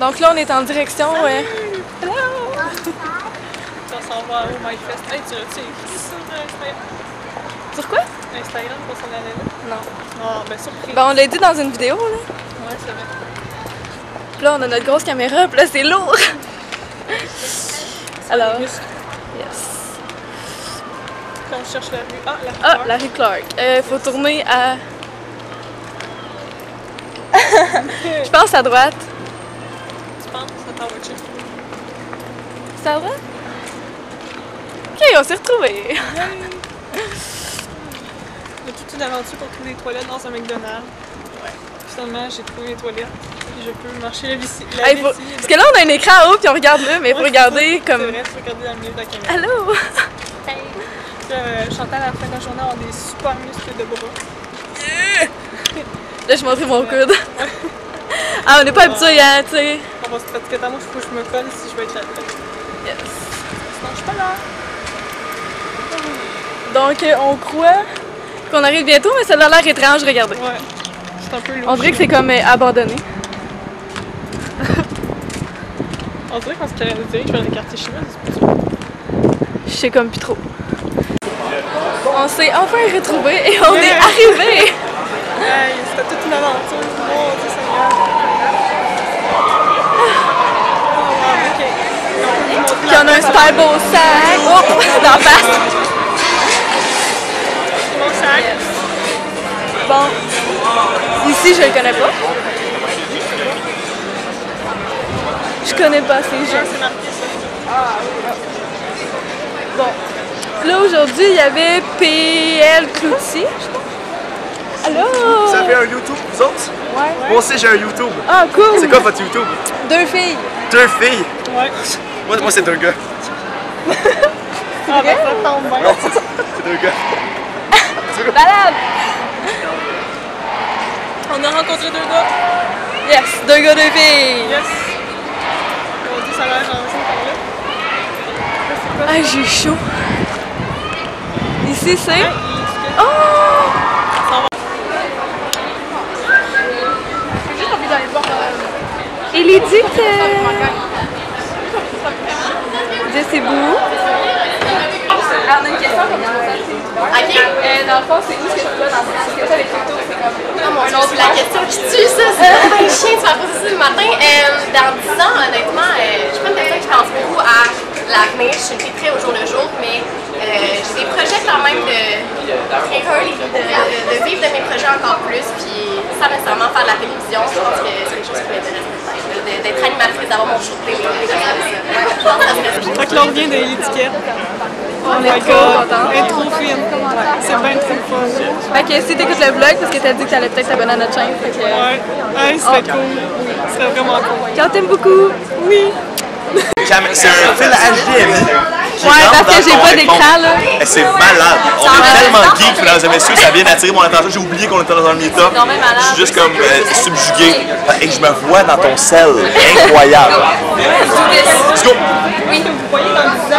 Donc là, on est en direction. Ouais. On s'en va au MyFest. Hey, tu l'as-tu écrit sur Instagram? Sur quoi? Instagram pour s'en aller là? Non. Ah, ben surprise. Ben, on l'a dit dans une vidéo, là. Ouais, c'est vrai. Puis là, on a notre grosse caméra, puis là, c'est lourd. Alors, yes. Quand on cherche la rue. Ah, la rue. Ah, la rue Clark. Euh, faut tourner à. Je pense à droite. Attends, on va? Ok, on s'est retrouvés. Il y a toute une aventure pour trouver des toilettes dans un McDonald's. Ouais. Finalement, j'ai trouvé les toilettes. Et je peux marcher la vessie. La Hey, faut- vessie, Parce que là, on a un écran en haut, puis on regarde là, mais il faut regarder c'est comme. vrai, faut regarder dans le milieu de la caméra. Allô? Puis, euh, Chantal, à la fin de la journée, a des super muscles de bras. Là, je montrais mon coude. Ah, on n'est pas habitué, hein, tu sais. On va se pratiquer moi, il faut que je me colle si je veux être là. Yes. Sinon, je suis pas là. Donc, euh, on croit qu'on arrive bientôt, mais ça a l'air étrange, regardez. Ouais. C'est un peu lourd. On dirait que c'est comme euh, abandonné. On dirait qu'on se dirige vers les quartiers chinois, c'est pas ça. Je sais comme plus trop. On s'est enfin retrouvés et on est arrivés! C'était toute une aventure. Mon Dieu Seigneur. Oh, wow, ok. On la on a un super beau sac! Oh! D'en face! mon sac. Bon. Ici, je le connais pas. Je connais pas ces gens. C'est marqué ça. Bon. Là, aujourd'hui, il y avait PL Cloutier, je crois. Allô? Vous avez un YouTube, vous autres? Ouais. Moi aussi j'ai un YouTube. Ah, cool! C'est quoi votre YouTube? Deux filles. Deux filles? Ouais. Moi, moi c'est deux gars. Ah, ben ça tombe bien. Non, c'est deux gars. Malade! On a rencontré deux gars. Yes! Deux gars, deux filles! Yes. Mon Dieu, ça a l'air gentil par là. Ah, j'ai chaud. Ici, c'est? Hey, il est Oh! Et les dit que. Je sais vous. Ah, on a une question comme ça. Ok. Euh, dans le fond, c'est où ce que tu vas dans Parce que ça, les photos, c'est comme. Oh mon dieu, c'est la question qui tue, ça. C'est un chien, tu m'as posé ça le matin. Euh, dans 10 ans, honnêtement, euh, je suis pas une personne qui pense beaucoup à l'avenir. Je suis une fille très au jour le jour, mais euh, j'ai des projets quand même de, early, de, de- de vivre de mes projets encore plus. Puis sans nécessairement faire de la télévision, je pense que c'est quelque chose qui m'intéresse de- D'être animatrice, d'avoir mon show de télé. Ouais. Fait que là, on revient de l'étiquette. Oh On my est trop god. est trop fine. C'est bien trop fun. Fait que si t'écoutes le vlog, parce que t'as dit que t'allais peut-être t'abonner à notre chaîne. Fait que. Ouais. Hey, ça serait cool. Serait vraiment cool. Quand t'aimes beaucoup. Oui. C'est un fil HDMI. Ouais, parce que j'ai pas d'écran, là. C'est malade. On est tellement geek, mesdames et messieurs, ça vient d'attirer mon attention. J'ai oublié qu'on était dans un meet-up. Je suis juste comme euh, subjugué. Et je me vois dans ton sel. Incroyable. Let's go. Vous voyez dans 10 ans,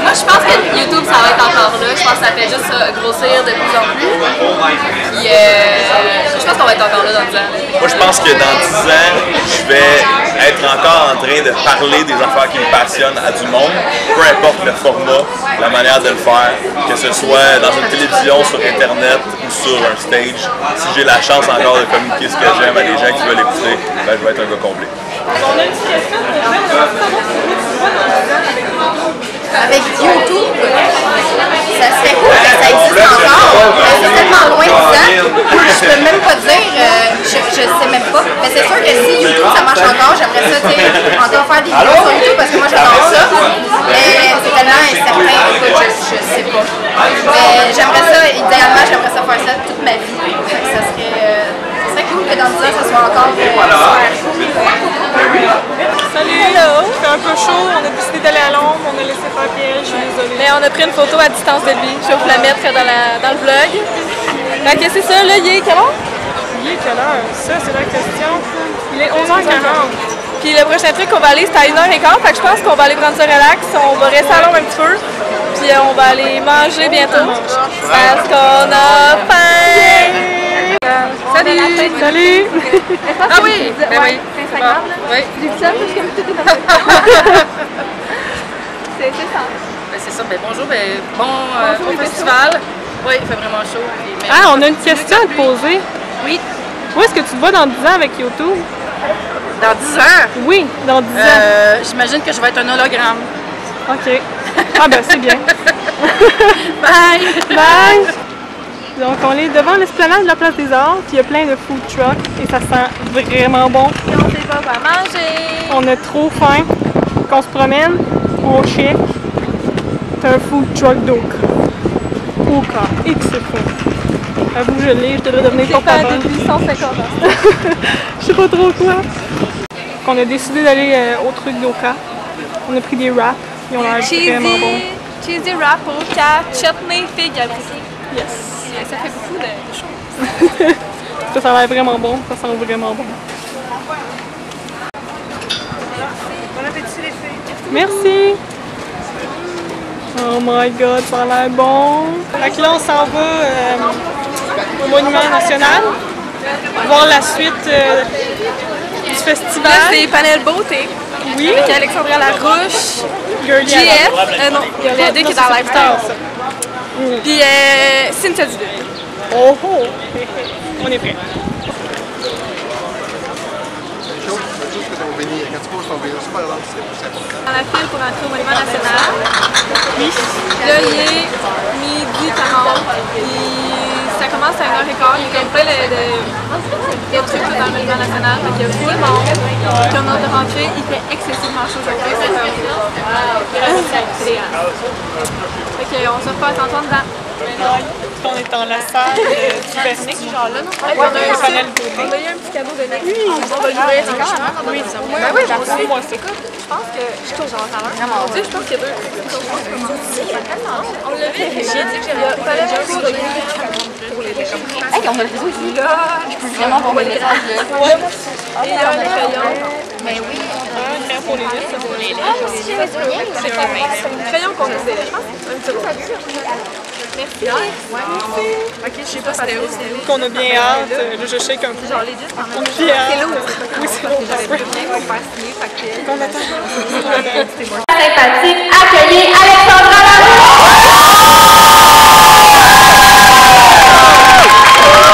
Moi, je pense que YouTube, ça va être encore là. Je pense que ça fait juste grossir de plus en plus. Puis, euh, je pense qu'on va être encore là dans 10 ans. Moi, je pense que dans 10 ans, je vais être encore en train de parler des affaires qui me passionnent à du monde, peu importe le format, la manière de le faire, que ce soit dans une télévision, sur Internet ou sur un stage. Si j'ai la chance encore de communiquer ce que j'aime à des gens qui veulent écouter, ben, je vais être un gars complet. on a une petite question pour vous. On veut savoir ce que tu vois dans 10 ans avec Avec YouTube, ça serait cool que ça existe encore. Mais c'est tellement loin de ça. Je peux même pas dire, euh, je, je sais même pas. Mais c'est sûr que si YouTube ça marche encore, j'aimerais ça, tu sais, encore faire des vidéos sur YouTube parce que moi j'adore ça. Mais c'est tellement incertain, écoute, je, je sais pas. Mais j'aimerais ça, idéalement, j'aimerais ça faire ça toute ma vie. Ça serait, euh, ça serait cool que dans 10 ans ça soit encore euh, super cool. Hello! Il fait un peu chaud, on a décidé d'aller à l'ombre, on a laissé faire Pierre, je suis désolée. Mais on a pris une photo à distance de lui. Je vais vous la mettre dans, la, dans le vlog. Fait que c'est ça, là, il est quelle heure? Il est quelle heure? Ça, c'est la question. Il est 11h40. Puis le prochain truc qu'on va aller, c'est à 1h15. Fait que je pense qu'on va aller prendre ça relax. On va rester à l'ombre un petit peu. Puis euh, on va aller manger bientôt. Parce qu'on a faim! Salut! Salut! Ah oui! Ben oui. Instagram. là. Oui. J'ai vu ça, parce que tout est C'est ça. Ben, c'est ça. Ben, bonjour. Ben, bon, euh, Bonjour, festival. Oui, il fait vraiment chaud. Ah, on a une question à te poser. Oui. Où est-ce que tu te vois dans 10 ans avec YouTube? Dans 10 ans, Oui, dans 10 ans. euh, j'imagine que je vais être un hologramme. OK. Ah ben c'est bien. Bye! Bye! Donc on est devant l'esplanade de la place des Arts, puis il y a plein de food trucks et ça sent vraiment bon. Et on sait pas quoi manger. On a trop faim. Qu'on se promène, on check. T'as un food truck d'Oka. Oka, X fois. Avoue, je l'ai, je devrais devenir C'est pas porte-parole. depuis 150 ans. Je sais pas trop quoi. On a décidé d'aller euh, au truc d'Oka. On a pris des wraps. Ils ont l'air vraiment bons. Cheesy, wrap au cat, chutney, fig. Yes. Ça fait beaucoup de, de choses. Ça, ça a l'air vraiment bon. Ça sent vraiment bon. Bon appétit les filles. Merci. Oh my god, ça a l'air bon. Que là, on s'en va euh, au Monument National. Voir la suite euh, du festival. c'est panel beauté. Oui. Avec Alexandra Larouche, JF, Adam. euh, non, il y a les deux qui est dans Lifestyle. Puis euh, Cynthia. Oh oh. On est prêts. Dans la file pour entrer au Monument National. Là, il est midi 40. Puis ça commence à 1h15. Il y a comme plein de, de, de trucs dans le Monument National. Qu'il y a beaucoup de monde. Puis on a hâte de rentrer. Il fait excessivement chaud aujourd'hui. C'est comme... C'est idéal. Fait qu'on se repasse tantôt dedans. On est dans la salle euh, du. Genre là, non? On a un panel beauté. On a eu un petit cadeau de Nick. On va l'ouvrir encore. Oui, ben oui, moi. Écoute, je pense que je dans. Mon Dieu, je pense qu'il y a deux. On l'a vu. J'ai dit que j'avais de pour. Hey, on a le réseau ici. Là, Je peux vraiment messages a un crayon. Ben oui. Un crayon pour les. Ah, aussi, j'avais ça. C'est un crayon qu'on faisait. Je pense que c'est un petit peu. Merci. Ok, je sais pas c'était où. Qu'on a bien hâte. Euh, Là, je shake un peu. Genre les a C'est lourd. Oui, c'est lourd. J'avais plus rien pour faire signer. Fait que. On attend. Sympathique, accueillez Alexandra Larouche! Tu prends place et tu vlogs. Mais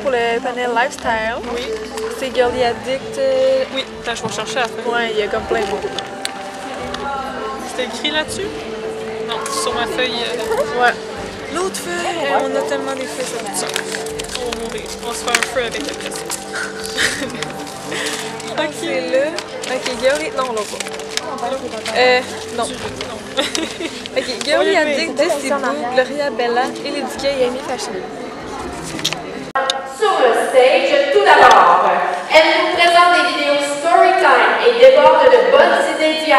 Pour le panel lifestyle, oui. c'est Girly Addict. euh, Oui, attends, je vais chercher la fin. Ouais, il y a comme plein de mots. C'était écrit là-dessus? Non, c'est sur ma feuille. euh, Ouais. L'autre feuille, euh, on a tellement des feuilles, ça. On va mourir. On se faire un feu avec la question. Ok, c'est là. Ok, Girly. Non, là pas. Euh, non. Ok, Girly Addict, Jessie Boo, Gloria Bella, Elodie Gay et Amy Fashion. Tout d'abord, elle nous présente des vidéos storytime et déborde de bonnes idées DIY.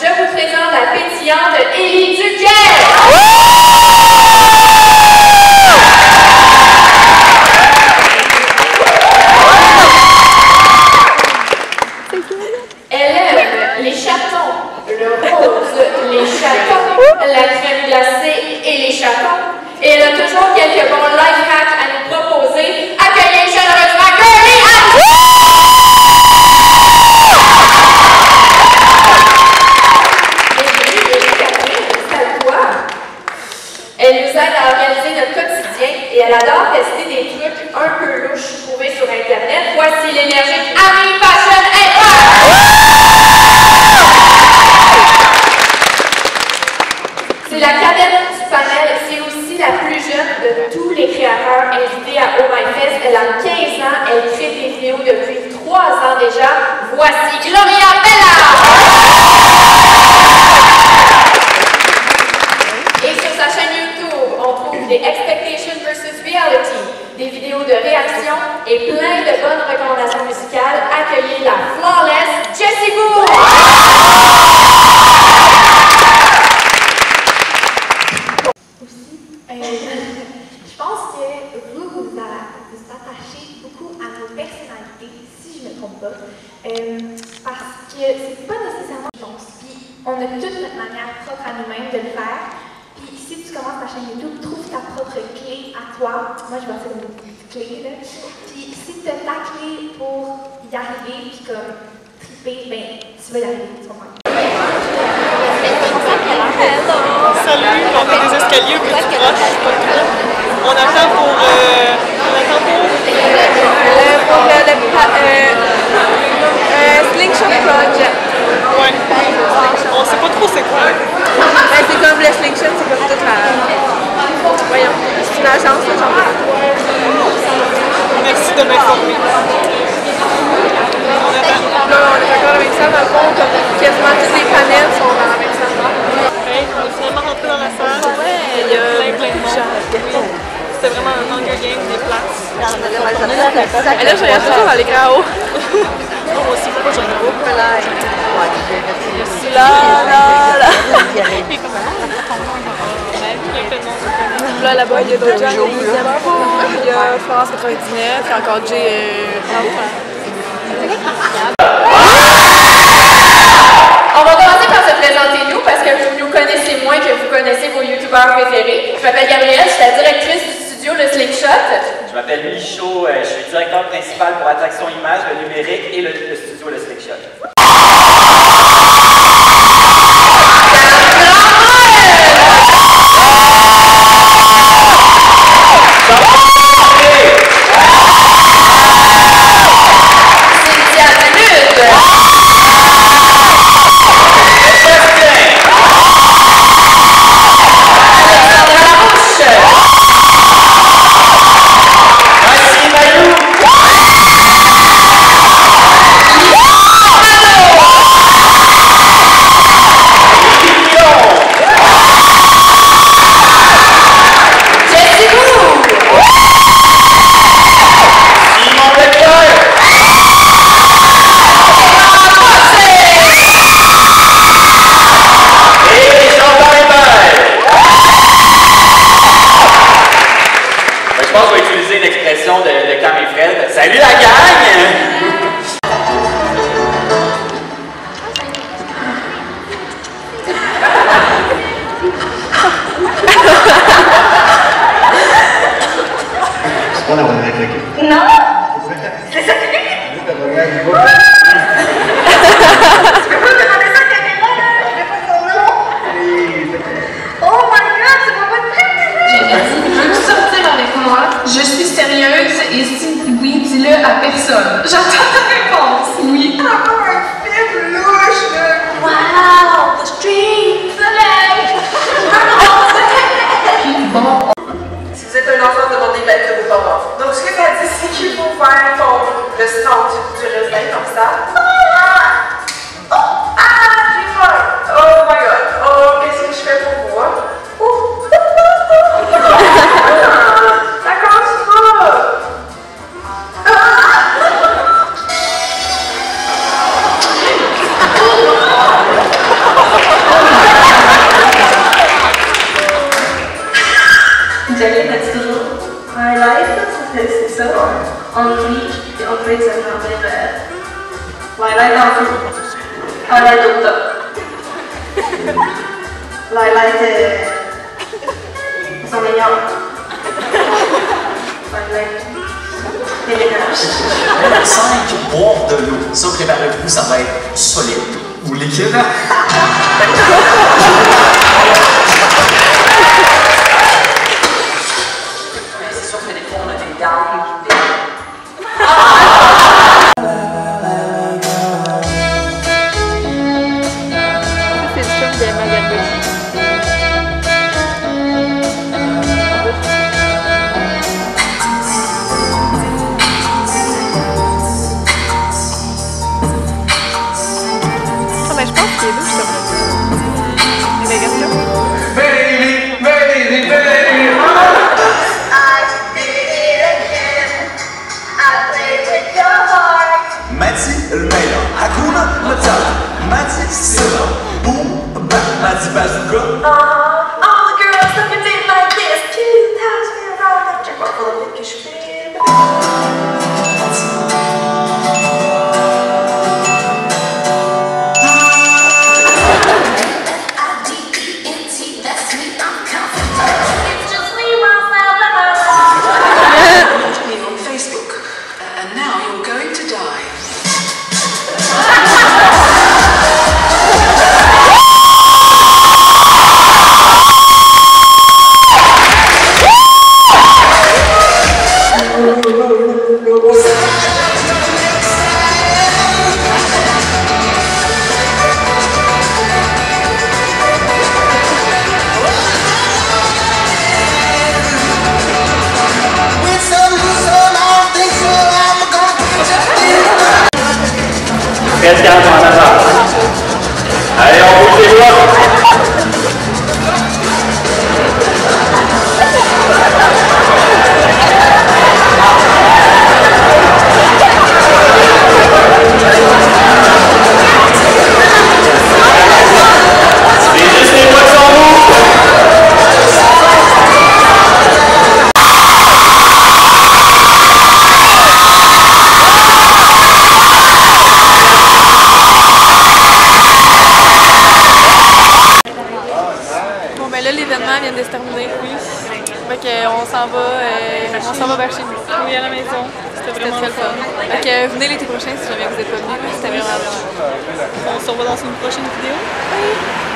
Je vous présente la pétillante Élie Duquet! Elle aime les chatons, le rose, les chatons, la crème glacée et les chatons. Et elle a toujours quelques bons life hacks à nous proposer. Accueillez chaleureusement Girlie Anne! Bienvenue, Élie Catherine, installe-toi. Elle nous aide à organiser notre quotidien et elle adore tester des trucs un peu louches trouvés sur Internet. Voici l'énergique Ami Fashion Empire! C'est la cadette du panel, c'est aussi la plus jeune de tous les créateurs invités à Oh My Fest. Elle a 15 ans, elle crée des vidéos depuis 3 ans déjà. Voici Gloria Bella! Et sur sa chaîne YouTube, on trouve des Expectation versus Reality, des vidéos de réaction et plein de bonnes recommandations musicales. Accueillez la flawless Jessie Boo! a toute notre manière propre à nous-mêmes de le faire. Puis si tu commences ta chaîne YouTube, trouve ta propre clé à toi. Moi, je ça comme une petite clé, là. Puis si tu as ta clé pour y arriver, puis comme triper, ben, tu vas y arriver, tu vas voir. Salut, on a des escaliers plus proches, pas trop. On attend pour. Euh, on attend pour. pour le, le euh, euh, Slingshot Project. Ouais. On sait pas trop c'est quoi. Ben, c'est comme le Slingshot, c'est comme toute la. Voyons, c'est une agence, là, genre. Merci de m'informer. On attend. Là, on est d'accord avec ça, dans le fond, comme quasiment tous les panels sont dans la même salle. On est finalement rentré dans la salle. Ouais, il y a plein, plein de monde. C'était vraiment un Hunger Games des places. Et là, je regarde toujours dans l'écran haut. Moi aussi, pourquoi je regarde Là, là, là. Là, là-bas, il y a d'autres gens. Il y a il y a France 99, il y a encore Jay. euh, On va commencer par se présenter nous parce que vous nous connaissez moins que vous connaissez vos youtubeurs préférés. Je m'appelle Gabrielle, je suis la directrice du Le. Je m'appelle Michaud, euh, je suis directeur principal pour Attraction Image, le numérique et le, le studio Le Slingshot. 5, boire de l'eau. Ça, préparez-vous, ça va être solide. Ou liquide.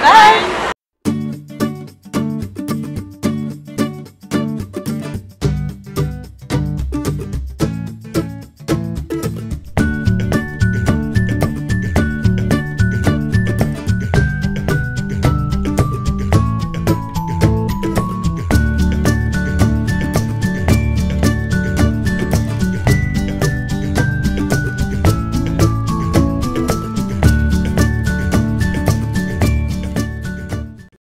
Bye!